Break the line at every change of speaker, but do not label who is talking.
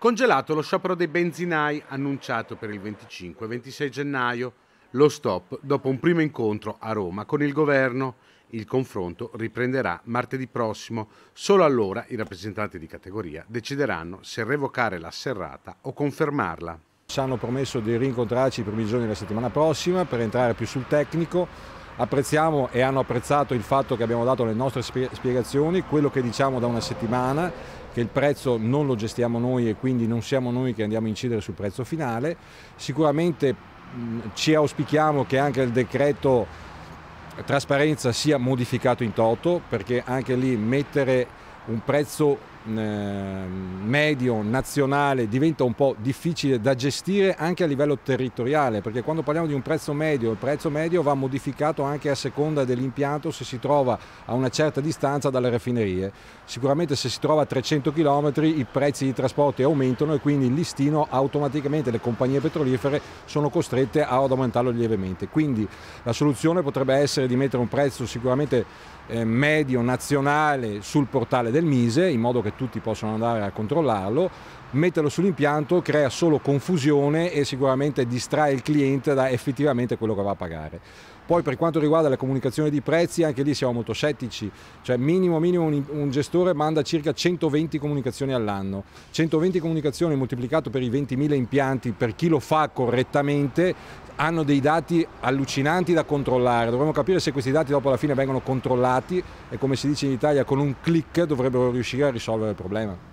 Congelato lo sciopero dei benzinai annunciato per il 25 26 gennaio. Lo stop dopo un primo incontro a Roma con il governo. Il confronto riprenderà martedì prossimo. Solo allora i rappresentanti di categoria decideranno se revocare la serrata o confermarla.
Ci hanno promesso di rincontrarci i primi giorni della settimana prossima per entrare più sul tecnico. Apprezziamo e hanno apprezzato il fatto che abbiamo dato le nostre spiegazioni, quello che diciamo da una settimana che il prezzo non lo gestiamo noi e quindi non siamo noi che andiamo a incidere sul prezzo finale. Sicuramente ci auspichiamo che anche il decreto trasparenza sia modificato in toto perché anche lì mettere un prezzo medio nazionale diventa un po' difficile da gestire anche a livello territoriale perché quando parliamo di un prezzo medio il prezzo medio va modificato anche a seconda dell'impianto se si trova a una certa distanza dalle raffinerie. Sicuramente se si trova a 300 km i prezzi di trasporto aumentano e quindi il listino automaticamente le compagnie petrolifere sono costrette ad aumentarlo lievemente. Quindi la soluzione potrebbe essere di mettere un prezzo sicuramente eh, medio nazionale sul portale del Mise in modo che tutti possano andare a controllarlo, metterlo sull'impianto crea solo confusione e sicuramente distrae il cliente da effettivamente quello che va a pagare. Poi per quanto riguarda la comunicazione di prezzi, anche lì siamo molto scettici, cioè minimo minimo un, un gestore manda circa 120 comunicazioni all'anno, 120 comunicazioni moltiplicato per i 20.000 impianti per chi lo fa correttamente hanno dei dati allucinanti da controllare, dovremmo capire se questi dati dopo alla fine vengono controllati e come si dice in Italia con un clic dovrebbero riuscire a risolvere il problema.